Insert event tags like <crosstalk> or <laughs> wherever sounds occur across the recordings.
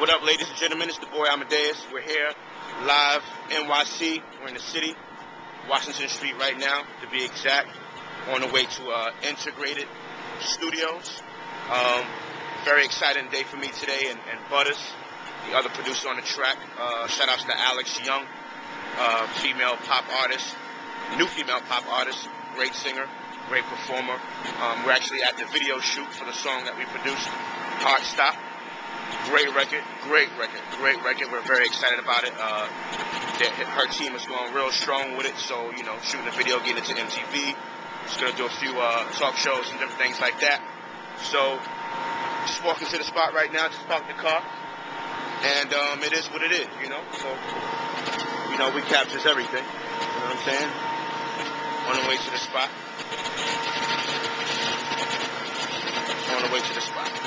What up, ladies and gentlemen? It's the boy Amadeus. We're here live, NYC. We're in the city, Washington Street right now, to be exact. On the way to uh, Integrated Studios. Um, very exciting day for me today, and, and Butters, the other producer on the track. Uh, shout outs to Alex Young, uh, female pop artist, new female pop artist, great singer, great performer. Um, we're actually at the video shoot for the song that we produced, Heart Stop. Great record, great record, great record. We're very excited about it. Uh, her team is going real strong with it, so you know, shooting a video, getting it to MTV. Just gonna do a few uh, talk shows and different things like that. So, just walking to the spot right now, just parked the car, and um, it is what it is, you know. So, you know, we captures everything. You know what I'm saying? On the way to the spot. On the way to the spot.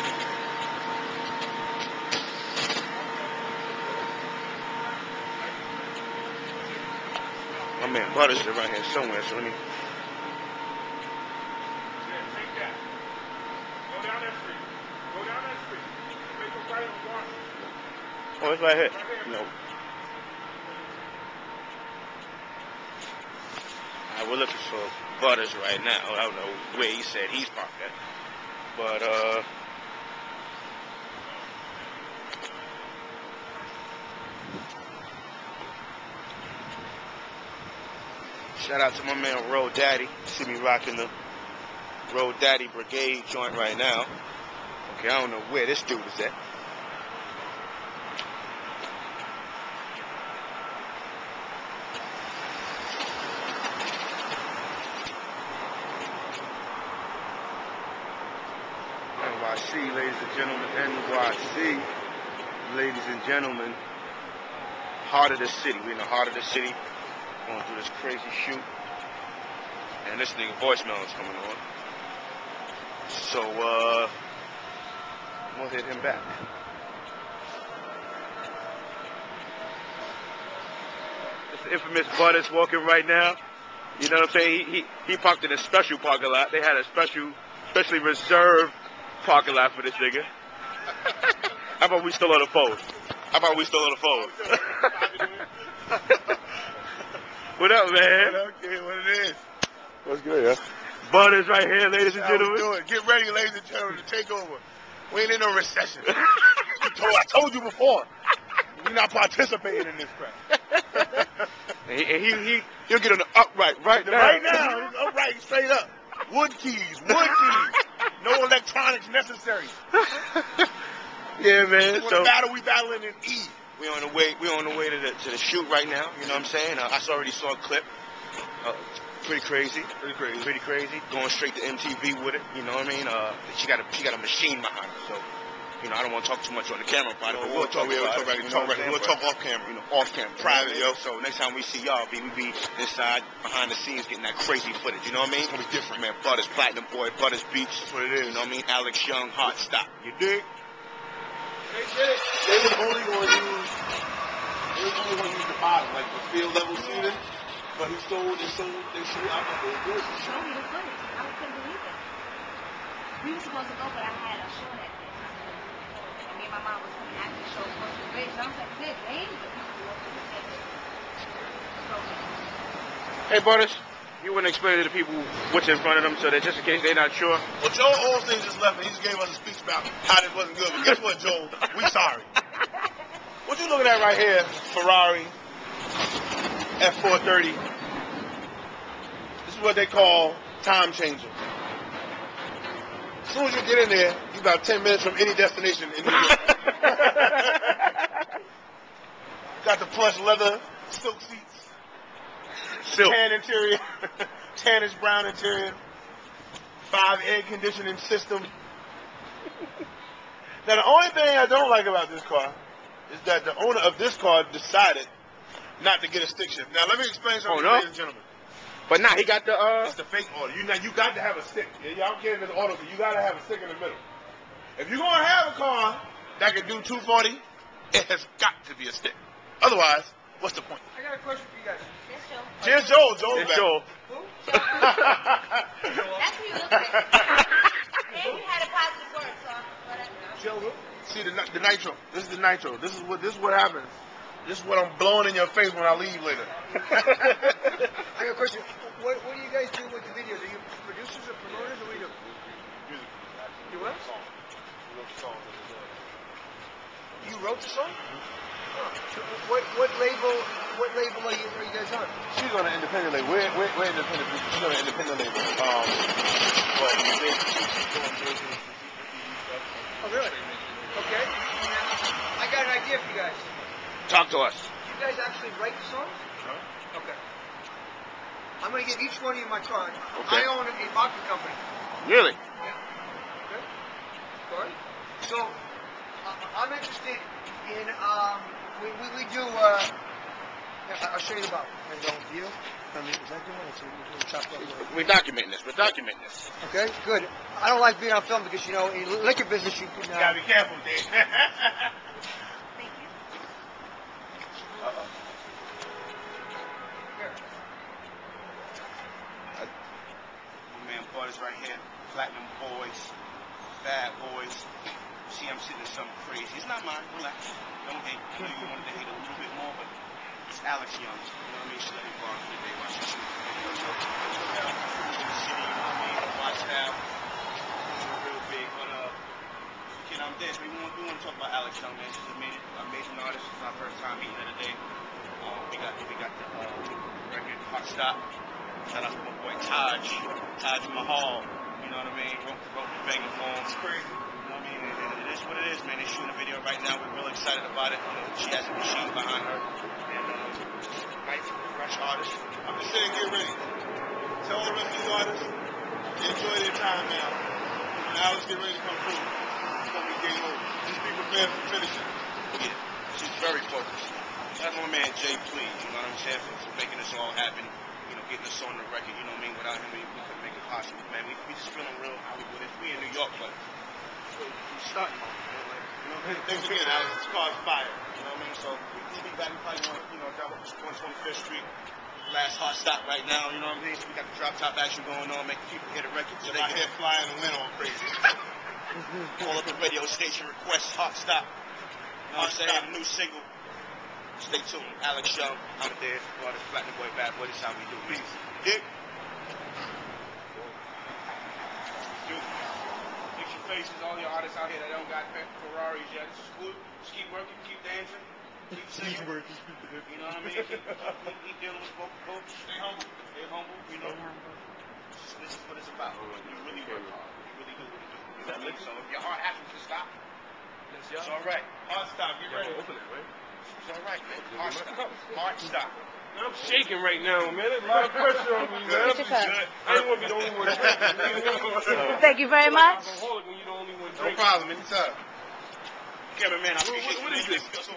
My man Butters is around here somewhere, so let me. Take that. Go down that street. Go down that street. Oh, it's right here. No. Right, we're looking for Butters right now. I don't know where he said he's parked at. But, uh... Shout out to my man Road Daddy. See me rocking the Road Daddy Brigade joint right now. Okay, I don't know where this dude is at. NYC, ladies and gentlemen, NYC, ladies and gentlemen, heart of the city. We're in the heart of the city, going through this crazy shoot, and this nigga voicemail is coming on. So, uh, we'll hit him back. This infamous Butters walking right now. You know what I'm saying? He, he, he parked in a special parking lot. They had a special, specially reserved parking lot for this nigga. <laughs> How about we still on the phone? How about we still on the phone? <laughs> what up, man? What up, kid? What it is? What's good, yeah? Butters right here, ladies and How we gentlemen. Get ready, ladies and gentlemen, to take over. We ain't in no recession. <laughs> You told- I told you before. We're not participating in this crap. <laughs> And he, he, he, he'll get on the upright right now. Right now, <laughs> it's upright, straight up. Wood keys, wood keys. No electronics necessary. yeah, man. For So the battle, we battling in E. we on the way. We on the way to the to the shoot right now. You know what I'm saying? Uh, I already saw a clip. Uh, pretty crazy. Pretty crazy. Pretty crazy. Going straight to MTV with it. You know what I mean? Uh, she got a she got a machine behind her. So. You know, I don't want to talk too much on the camera about it, but we'll talk we'll about talk, it. we'll talk, we'll talk off camera. you know, off camera, Private, yo. So next time we see y'all, be we be inside, behind the scenes, getting that crazy footage. You know what I mean? It's gonna be different. Man, Butters Platinum Boy, Butters Beach. That's what it is. You know what I mean? Alex Young, Heart Stop. You dig? They was only going to use. They was only going to use the bottom, like the field level seating. But he sold. They sold. They sold out the whole business. Show me the footage. I couldn't believe it. We were supposed to go, but I had a show that day. And me and my mom was coming after the show across the bridge. And I was like, this ain't ticket. Hey, Butters, you wouldn't explain to the people what's in front of them so that just in case they're not sure. Well, Joel Olsen just left and he just gave us a speech about how this wasn't good. But guess what, Joel? We're sorry. What you looking at right here, Ferrari F430. This is what they call time changer. As soon as you get in there, you about 10 minutes from any destination in New York. <laughs> Got the plush leather silk seats, Silk. tan interior, <laughs> tannish brown interior, five air conditioning system. now the only thing I don't like about this car is that the owner of this car decided not to get a stick shift. Now let me explain something, Oh, no? ladies and gentlemen. But now he got the uh. It's the fake order. You now you got to have a stick. Yeah, y'all get in this auto, you got to have a stick in the middle. If you're gonna have a car that can do 240, it has got to be a stick. Otherwise, what's the point? I got a question for you guys. This show. Here's Joel. Joel It's back. Joel. Who? That's who you look like. and you had a positive word, so whatever. Joe who? See the the nitro. This is the nitro. This is what this is what happens. This is what I'm blowing in your face when I leave later. <laughs> I got a question. What, what do you guys do with the videos? Are you producers or promoters, or what do you do? You what? You wrote the song? Oh. What what label what label are you are you guys on? She's on an independent label. We're, we're, we're independent. She's on an independent label. Um, but they, she's doing business. Oh really? Okay. I got an idea for you guys. Talk to us. You guys actually write the songs? Huh? Okay. I'm gonna give each one of you my card. Okay. I own a vodka company. Really? Okay. Good. So, uh, I'm interested in, um, we, we, we do, uh, yeah, I'll show you the bottle. And go to you. I mean, is that doing it? It's a little chopped up. We're documenting this. We're documenting this. Okay, good. I don't like being on film because, you know, in liquor business, you can, You gotta uh, be careful, Dave. <laughs> Thank you. Uh-oh. My man Butters right here. Platinum Boys. Bad Boys. See, I'm sitting in something crazy. It's not mine. Relax. Don't hate. I know you wanted to hate a little bit more, but it's Alex Young. You know what I mean? She let me borrow the day while she shooting videos. So, check it out. In the city, you know what I mean? Watch style. Real big. But, uh, kid, I'm this. We want, we want to talk about Alex Young, man. She's an amazing, amazing artist. It's our first time meeting her today. Um, we got we got the uh, record Heart Stop. Shout out to my boy Taj, Taj Mahal. You know what I mean? Wrote, wrote the banger for him. It's crazy. You know what I mean? What it is, man. They're shooting a video right now. We're real excited about it. You know, she has a machine behind her. And uh, nice, fresh artist. I'm just saying, get ready. Tell all the rest of these artists, enjoy their time now. When Alex get ready to come through, it's gonna be game over. Just be prepared for finishing. Yeah, she's very focused. That's my man Jay Please, you know what I'm saying, for, for making this all happen. You know, getting us on the record. You know what I mean? Without him, we, we couldn't make it possible, man. We, we just feeling real Hollywood. We in New York, but we're starting on. You know, like, you know, Thanks again, Alex. This car's fire. You know what I mean? So we will be back. We probably want, you know, drop up to 125th Street. Last hot stop right now. You know what I mean? So we got the drop top action going on, making people hear the record. So they can head flying and wind on crazy. <laughs> call up the radio station, request Heart Stop. You know what I'm saying? New single. Stay tuned. Alex Young, I'm there. Artist, Platinum Boy, Bad Boy. This is how we do. Peace. Dick. Dude, fix your faces, all the artists out here that don't got Fer- Ferraris yet. This is cool. Just keep working, keep dancing, keep singing. You know what I mean? Keep, keep, keep dealing with both folks. Stay humble. Stay humble. You know, this, is- this is what it's about. Oh, you really work hard. You really do what you do. You know what I mean? So if your heart happens to stop, it's all right. Heart stop. Get ready. Open it, right? It's all right, man. Heart stop. Heart stop. I'm shaking right now, man. There's a lot of <laughs> pressure on me, man. What's your cup? I didn't want to be the only one drinking. <laughs> Thank you very much. Alcoholic when you're the only one No problem. Anytime. Cameraman, I appreciate what- what you. is this?